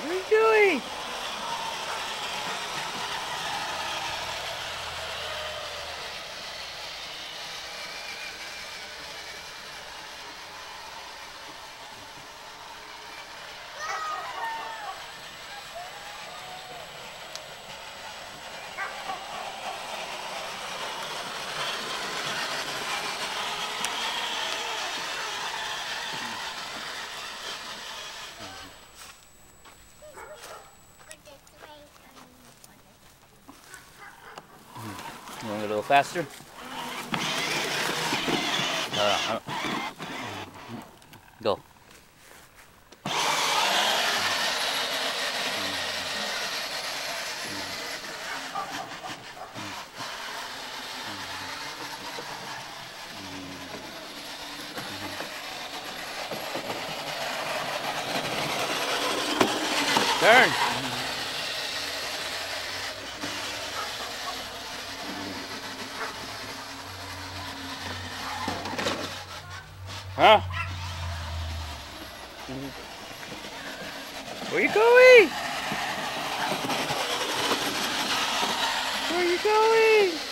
What are you doing? You want to go a little faster? Uh, go. Turn. Huh? Mm-hmm. Where you going? Where you going?